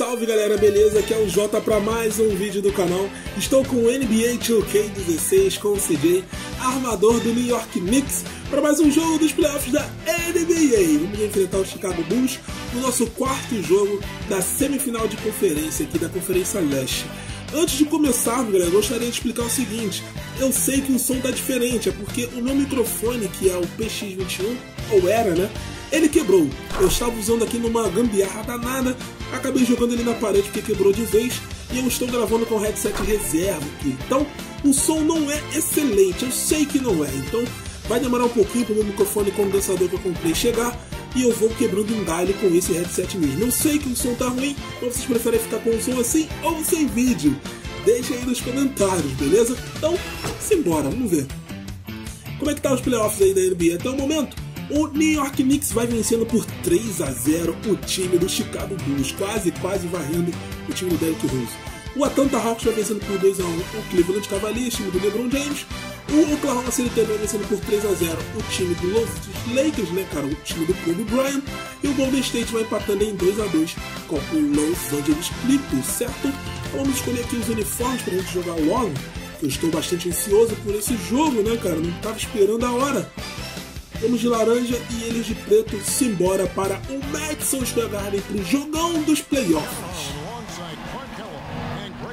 Salve, galera, beleza? Aqui é o Jota para mais um vídeo do canal. Estou com o NBA 2K16 com o CJ, armador do New York Knicks, para mais um jogo dos playoffs da NBA. Vamos enfrentar o Chicago Bulls no nosso quarto jogo da semifinal de conferência aqui da Conferência Leste. Antes de começarmos, galera, gostaria de explicar o seguinte. Eu sei que o som tá diferente, é porque o meu microfone, que é o PX21, ou era, né? Ele quebrou. Eu estava usando aqui numa gambiarra danada, acabei jogando ele na parede porque quebrou de vez e eu estou gravando com headset reserva aqui. Então, o som não é excelente, eu sei que não é. Então, vai demorar um pouquinho para o meu microfone condensador que eu comprei chegar e eu vou quebrando um galho com esse headset mesmo. Eu sei que o som tá ruim, mas vocês preferem ficar com o som assim ou sem vídeo? Deixa aí nos comentários, beleza? Então, simbora, vamos ver. Como é que tá os playoffs aí da NBA até o momento? O New York Knicks vai vencendo por 3 a 0 o time do Chicago Bulls, quase, quase varrendo o time do Derrick Rose. O Atlanta Hawks vai vencendo por 2 a 1 o Cleveland Cavaliers, time do LeBron James. O Oklahoma City Thunder vencendo por 3 a 0 o time do Los Lakers, né, cara, o time do Kobe Bryant. E o Golden State vai empatando em 2 a 2 com o Los Angeles Clippers, certo? Vamos escolher aqui os uniformes pra gente jogar logo. Eu estou bastante ansioso por esse jogo, né, cara? Não estava esperando a hora. Vamos de laranja e eles de preto simbora para o Madison Square Garden para o jogão dos playoffs.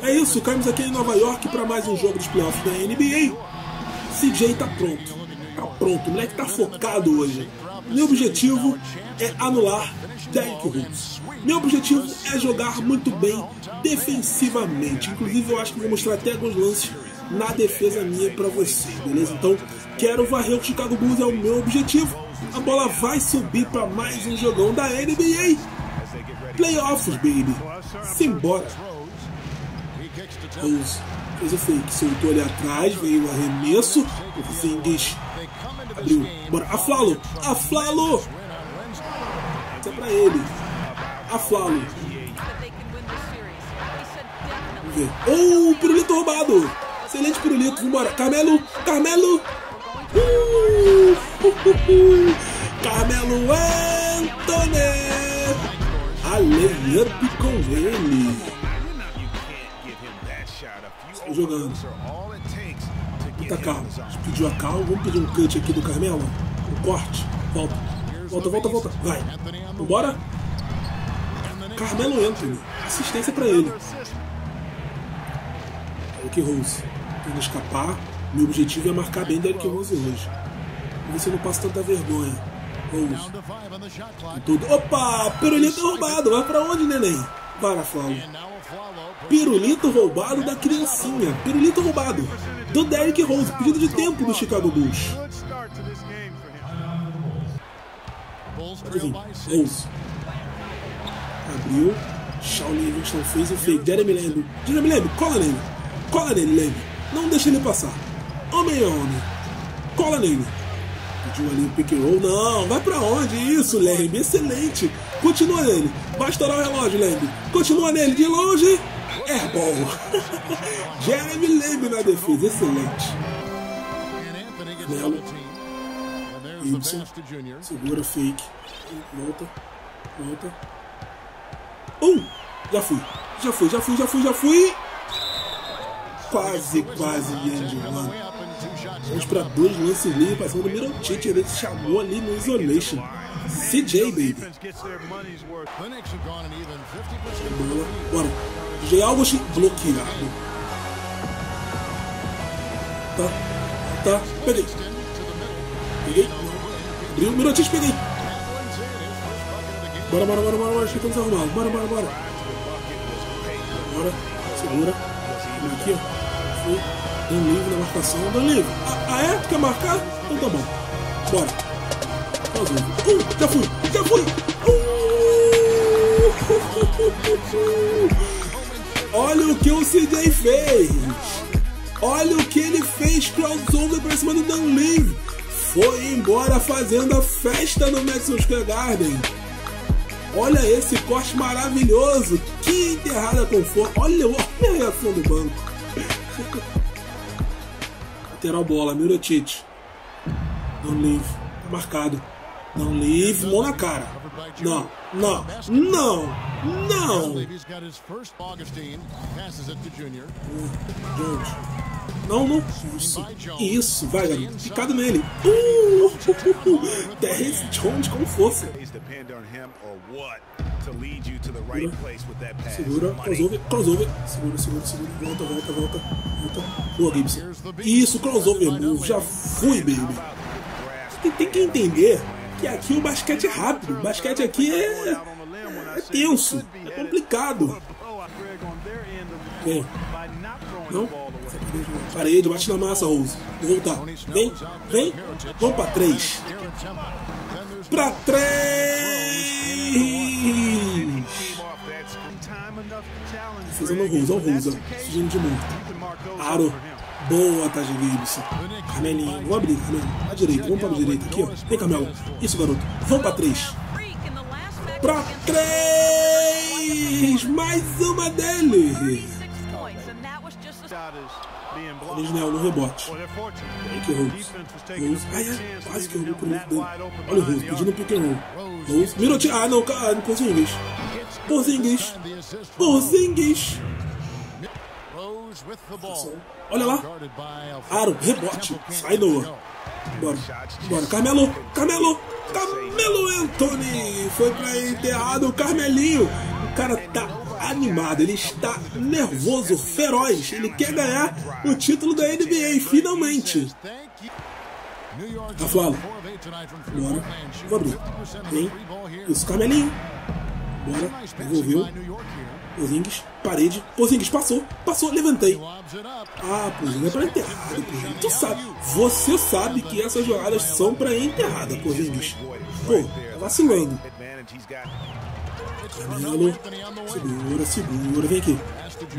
É isso, caímos aqui em Nova York para mais um jogo dos playoffs da NBA. CJ tá pronto, tá pronto, o moleque tá focado hoje. Meu objetivo é anular Derrick Rose. Meu objetivo é jogar muito bem defensivamente. Inclusive, eu acho que vou mostrar até alguns lances na defesa minha para você, beleza? Então, quero varrer o Chicago Bulls, é o meu objetivo. A bola vai subir para mais um jogão da NBA. Playoffs, baby. Simbora. Rose fez o fake, soltou ali atrás, veio o arremesso. O Zingis abriu. Bora, Aflalo! Aflalo! Isso é pra ele. Aflalo. Vamos ver. Oh, pirulito roubado! Excelente pirulito, vambora. Carmelo, Carmelo! Uh, uh, uh, Carmelo Anthony! A layup com ele. Estou jogando. Muita calma. Pediu a calma. Vamos pedir um cut aqui do Carmelo. Um corte. Volta. Volta, volta, volta. Vai. Vambora. Carmelo Anthony. Assistência pra ele. Derrick Rose. Tentando escapar. Meu objetivo é marcar bem Derrick Rose hoje. Se eu não passo tanta vergonha. Rose. Tudo. Opa! Pirulito roubado. Vai pra onde, neném? Para, Flávio. Pirulito roubado da criancinha. Pirulito roubado. Do Derrick Rose. Pedido de tempo do Chicago Bulls. Enfim, Rose. Abriu. Shaolin Livingston fez o fake. Jeremy Lamb. Jeremy Lamb, cola nele. Cola nele, Lamb. Não deixa ele passar. Homem a homem. Cola nele. Pediu ali o pick and roll. Não, vai pra onde? Isso, Lamb. Excelente. Continua nele. Vai estourar o relógio, Lamb. Continua nele. De longe. Airball. Jeremy Lamb na defesa. Excelente. Melo. Gibson. Segura fake. Volta. Volta. Um! Já fui. Já fui, já fui, já fui, já fui. Quase, quase one. Vamos para dois lances livres, passando do Mirotic. Ele chamou ali no isolation. CJ, baby. Bola. Bora. DJ August bloqueado. Tá. Tá. Peguei. Peguei. Abriu. Mirotic, peguei. Bora, bora, bora, bora, bora. Estamos arrumados. Bora, bora, bora. Bora. Segura. Aqui, ó. Foi. Dan livre na marcação. Dan livre. Ah, ah, é? Tu quer marcar? Então tá bom. Bora. Já fui. Já fui. Olha o que o CJ fez. Olha o que ele fez. Crossover pra cima do Dan Livre. Foi embora fazendo a festa no Madison Square Garden. Olha esse corte maravilhoso. Que enterrada com. Olha, a reação do banco. Lateral bola, Mirotic. Não leave. Tá marcado. Não leave. Mão na cara. Não, não, não, Não! Não, não. Isso. Isso, vai, garoto. Picado nele. Uh! Terrence Jones com força. Segura, crossover, crossover. Segura, segura, segura. Volta, volta, volta. Volta. Boa, Gibson. Isso, crossover move. Já fui, baby. Tem, tem que entender que aqui o basquete é rápido. O basquete aqui é, é tenso. É complicado. Vem. Não? Parede, bate na massa, Rose. Voltar. Vem, vem. Vamos pra três. Pra três. Fazendo Rose, o Rose. Fugindo de morto. Aro. Boa, Taj Gibson. Carmelinho, vou abrir, Carmelo. À direita, vamos pra direita aqui, ó. Vem, Carmelo. Isso, garoto. Vamos pra três. Pra três! Mais uma dele! Original no rebote. Que Rose. Rose. Ai, ai, quase que eu roubei o dele. Olha o Rose, pedindo pick and roll. Rose. Minutinho. Ah, não, cara, não pôs inglês. Olha lá. Aro, rebote. Sai, Noah. Bora. Bora. Carmelo. Carmelo. Carmelo Anthony. Foi pra enterrado o Carmelinho. O cara tá animado. Ele está nervoso, feroz. Ele quer ganhar o título da NBA, finalmente. Aflalo. Bora. Vou abrir. Vem. Isso, Carmelinho. Bora. Devolveu. Porzingis, parede, Porzingis passou, passou, levantei. Ah, Porzingis é pra enterrada, Porzingis. Tu sabe, você sabe que essas jogadas são pra enterrada, Porzingis. Pô, tá vacilando. Camelo, segura, segura, vem aqui.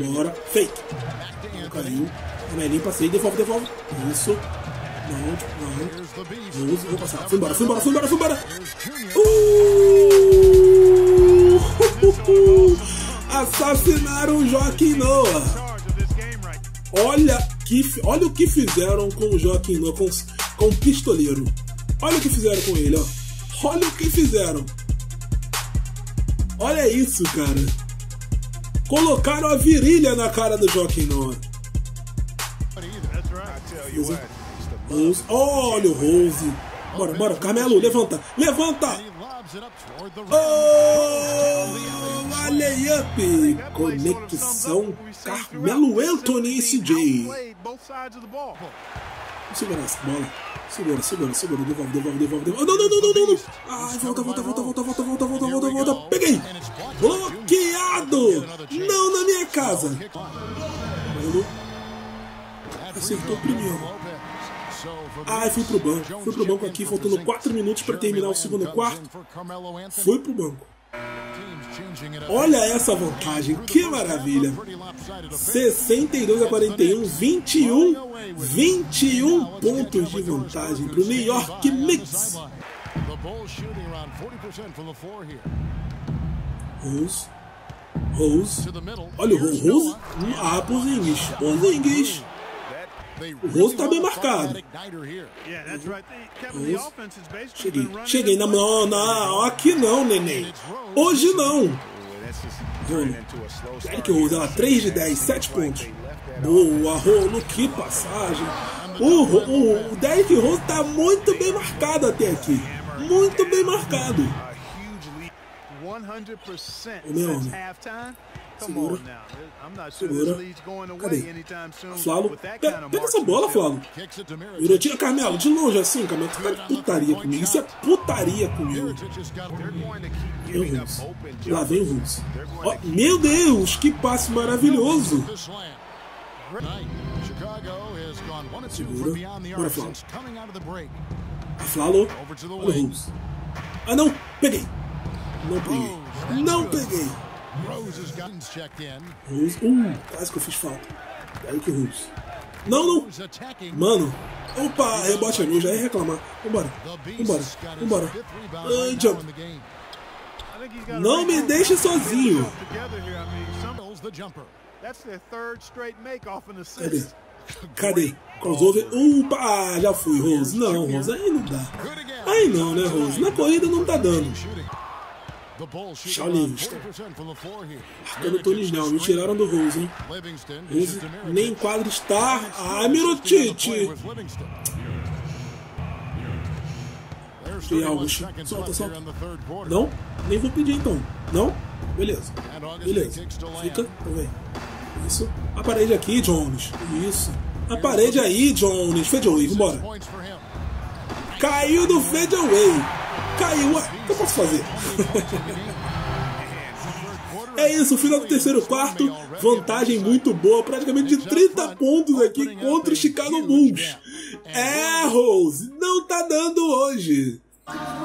Bora, fake. Não caiu. Camelinho, passei, devolve, devolve. Isso. Não, não. Vou, vou passar. Fui embora, fui embora, fui embora, fui embora. Uh! assassinaram o Joaquim Noah. Olha, que, olha o que fizeram com o Joaquim Noah, com, com o pistoleiro. Olha o que fizeram com ele, ó. Olha o que fizeram. Olha isso, cara. Colocaram a virilha na cara do Joaquim Noah. Rose. Olha o Rose. Bora, bora. Carmelo, levanta. Levanta. Oh, layup! Conexão Carmelo Anthony e CJ. Segura essa bola. Segura, segura, segura. Devolve, devolve, devolve, devolve. Não, não, não, não, não. Ai, volta, volta, volta, volta, volta, volta, volta, volta, volta. Peguei. Bloqueado. Não na minha casa. Acertou o primeiro. Ai, fui pro banco. Fui pro banco aqui, faltando 4 minutos para terminar o segundo quarto. Fui pro banco. Olha essa vantagem, que maravilha! 62 a 41, 21, 21 pontos de vantagem para o New York Knicks. Rose, Rose, olha o Rose, ah, Porzingis, Porzingis. O Rose está bem marcado. Rose. Cheguei. Cheguei na mão. Não, aqui não, neném. Hoje não. Rolo. Derek Rose, ela 3 de 10, 7 pontos. Boa, Rolo, que passagem. O, o, o Derek Rose está muito bem marcado até aqui. Muito bem marcado. O meu homem. Segura. Segura. Cadê? Flalo. Pega, pega essa bola, Flalo. Virou, tira Carmelo. De longe assim, Carmelo. Tu tá de putaria comigo. Isso é putaria comigo. Vem o Rus. Lá vem o Rus. Oh, meu Deus, que passe maravilhoso. Segura. Bora, Flalo. A Flalo. Olha o. Ah, não. Peguei. Não peguei. Não peguei. Rose, uh, quase que eu fiz falta. Derrick Rose. Não, não. Mano. Opa, rebote ali, eu já ia reclamar. Vambora. Vambora. Vambora. Ai, jump. Não me deixe sozinho. Cadê? Cadê? Crossover. Opa, já fui, Rose. Não, Rose, aí não dá. Aí não, né, Rose? Na corrida não tá dando. Shaw Livingston. Marcando Tony Snell. Me tiraram do Rose, hein? Rose nem quadro está. Ah, Mirotic! Tem algo. Solta, solta. Não? Nem vou pedir então. Não? Beleza. Beleza. Fica. Então vem. Isso. A parede aqui, Jones. Isso. A parede aí, Jones. Fadeaway, vambora. Caiu do fadeaway. Caiu. O que eu posso fazer? É isso, final do terceiro quarto, vantagem muito boa, praticamente de 30 pontos aqui contra o Chicago Bulls. É, Rose, não tá dando hoje.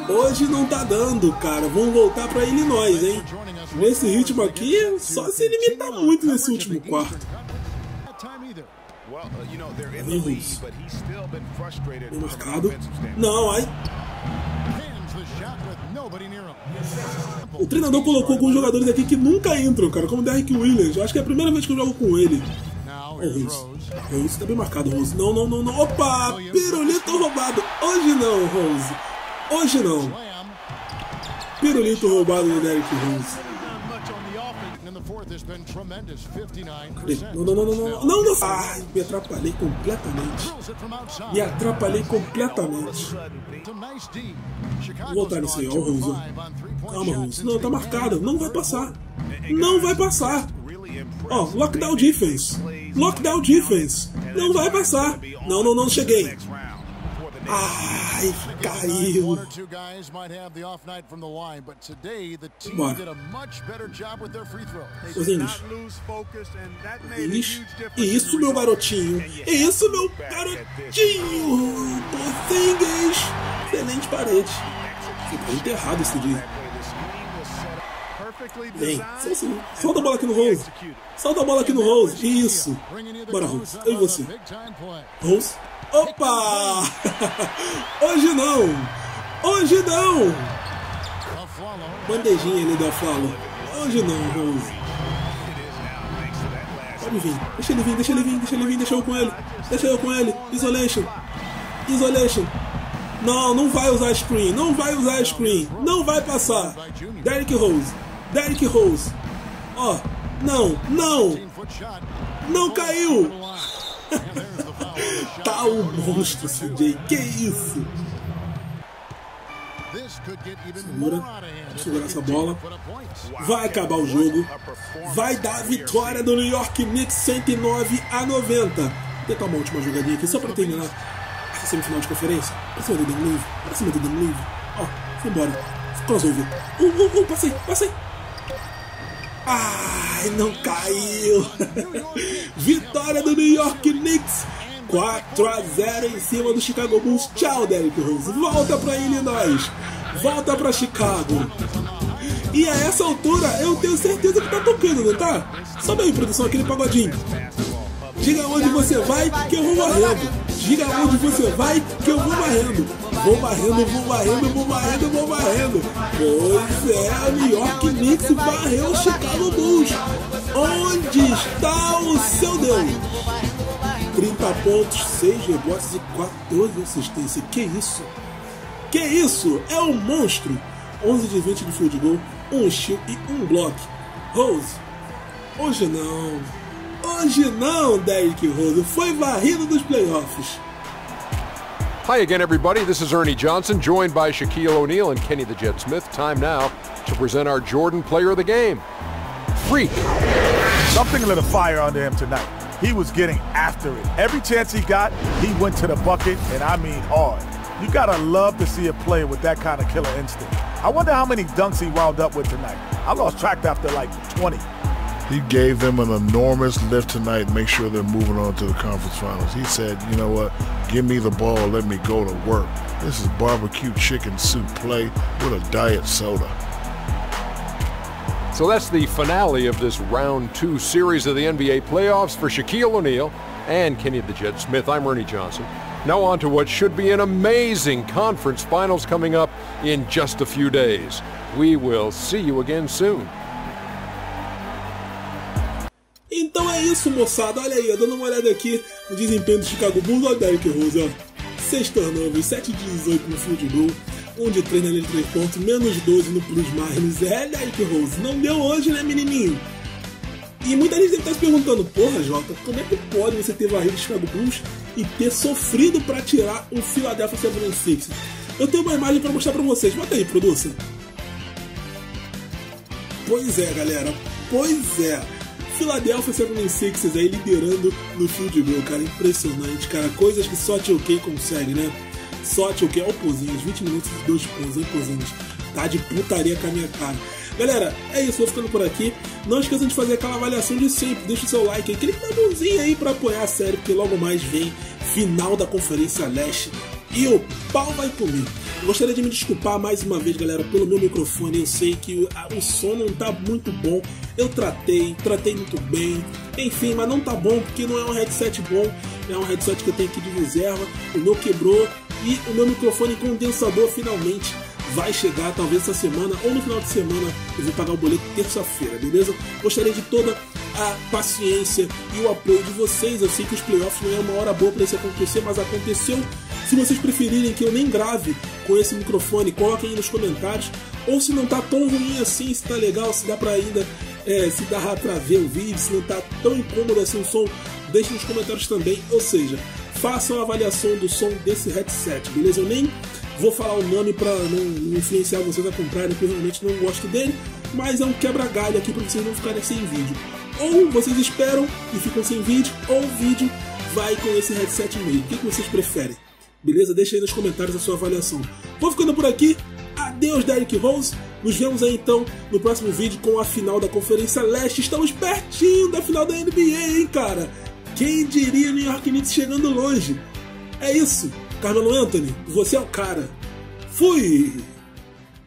Hoje não tá dando, cara. Vamos voltar para Illinois, hein? Nesse ritmo aqui, só se limitar muito nesse último quarto. Vem Rose. Bem marcado. Não, ai. O treinador colocou alguns jogadores aqui que nunca entram, cara, como Derrick Williams. Acho que é a primeira vez que eu jogo com ele. Oh, Rose. Rose tá bem marcado, Rose. Não, não, não, não. Opa! Pirulito roubado. Hoje não, Rose. Hoje não. Pirulito roubado do Derrick Rose. Não, não, não, não, não, não, não. Ai, me atrapalhei completamente. Me atrapalhei completamente. Vou voltar nisso aí, ó, o Rose. Calma, Rose. Não, tá marcado. Não vai passar. Não vai passar. Ó, lockdown defense. Lockdown defense. Não vai passar. Não, não, não, cheguei. Ai, caiu. Bora. Os índios. Isso, meu garotinho. Isso, meu garotinho. Porzingis. Excelente parede. Ficou enterrado esse dia. Vem, solta a bola aqui no Rose. Solta a bola aqui no Rose. Isso. Bora, Rose. Eu e você. Rose. Opa! Hoje não! Hoje não! Bandejinha ali da Fala. Hoje não, Rose. Pode vir. Deixa ele vir, deixa ele vir, deixa ele vir, deixa eu com ele. Deixa eu com ele. Isolation. Isolation. Não, não vai usar screen. Não vai usar screen. Não vai passar. Derrick Rose. Derrick Rose. Ó. Oh, não, não. Não caiu. tá um monstro, CJ. Que isso? Segura, segurar essa bola. Vai acabar o jogo. Vai dar a vitória do New York Knicks 109 a 90. Vou tentar uma última jogadinha aqui só pra terminar essa semifinal de conferência. Pra cima do Dan Livre. Pra cima do Dan Livre. Ó, foi embora. Crossover. Uh, uh, uh, passei, passei. Ai, não caiu. Vitória do New York Knicks 4 a 0 em cima do Chicago Bulls. Tchau, Derrick Rose. Volta para Illinois. Volta para Chicago. E a essa altura eu tenho certeza que tá tocando, não tá? Sobe aí, produção, aquele pagodinho. Diga onde você vai que eu vou varrendo. Diga onde você vai que eu vou varrendo. Vou varrendo, vou varrendo, vou varrendo, vou varrendo. Pois é, New York Knicks varreu o Chicago Bulls. Onde está o seu Deus? 30 pontos, 6 rebotes e 14 assistências. Que isso? Que isso? É um monstro! 11 de 20 de field goal, um steal e um block. Rose, hoje não. Hoje não, Derrick Rose. Foi varrido dos playoffs. Hi again, everybody. This is Ernie Johnson, joined by Shaquille O'Neal and Kenny the Jet Smith. Time now to present our Jordan Player of the Game. Freak. Something lit a fire under him tonight. He was getting after it. Every chance he got, he went to the bucket, and I mean hard. You gotta love to see a player with that kind of killer instinct. I wonder how many dunks he wound up with tonight. I lost track after like 20. He gave them an enormous lift tonight, make sure they're moving on to the conference finals. He said, you know what, give me the ball, let me go to work. This is barbecue chicken soup play with a diet soda. So that's the finale of this round two series of the NBA playoffs for Shaquille O'Neal and Kenny the Jet Smith. I'm Ernie Johnson. Now on to what should be an amazing conference finals coming up in just a few days. We will see you again soon. Então é isso, moçada. Olha aí, dando uma olhada aqui no desempenho do Chicago Bulls. Olha o Derrick Rose, ó. 6 turnovers, 7 de 18 no field goal. 1 de 3 na linha de 3 pontos, menos 12 no plus minus. É, Derrick Rose, não deu hoje, né, menininho? E muita gente deve estar se perguntando, porra, Jota, como é que pode você ter varrido o Chicago Bulls e ter sofrido para tirar o Philadelphia 76ers? Eu tenho uma imagem para mostrar para vocês. Bota aí, produção. Pois é, galera. Pois é. Philadelphia 76ers aí liderando no field goal, cara. Impressionante, cara. Coisas que só Tio K consegue, né? Só Tio K. Ó, o Pozinhos. 20 minutos e 2 pontos, hein, Pozinhos? Tá de putaria com a minha cara. Galera, é isso, vou ficando por aqui. Não esqueçam de fazer aquela avaliação de sempre. Deixa o seu like aí, clique na mãozinha aí pra apoiar a série, porque logo mais vem final da Conferência Leste e o pau vai comer. Gostaria de me desculpar mais uma vez, galera, pelo meu microfone. Eu sei que o, som não tá muito bom. Eu tratei, tratei muito bem. Enfim, mas não tá bom porque não é um headset bom. É um headset que eu tenho aqui de reserva. O meu quebrou e o meu microfone condensador finalmente vai chegar, talvez essa semana ou no final de semana. Eu vou pagar o boleto terça-feira, beleza? Gostaria de toda a paciência e o apoio de vocês. Eu sei que os playoffs não é uma hora boa para isso acontecer, mas aconteceu. Se vocês preferirem que eu nem grave com esse microfone, coloquem aí nos comentários. Ou se não tá tão ruim assim, se tá legal, se dá pra ainda, é, se dá pra ver o vídeo, se não tá tão incômodo assim o som, deixe nos comentários também. Ou seja, façam a avaliação do som desse headset, beleza? Eu nem vou falar o nome para não influenciar vocês a comprarem, porque eu realmente não gosto dele, mas é um quebra-galho aqui para vocês não ficarem sem vídeo. Ou vocês esperam e ficam sem vídeo, ou o vídeo vai com esse headset mesmo. O que vocês preferem? Beleza? Deixa aí nos comentários a sua avaliação. Vou ficando por aqui. Adeus, Derrick Rose. Nos vemos aí então no próximo vídeo com a final da Conferência Leste. Estamos pertinho da final da NBA, hein, cara? Quem diria New York Knicks chegando longe? É isso. Carmelo Anthony, você é o cara. Fui!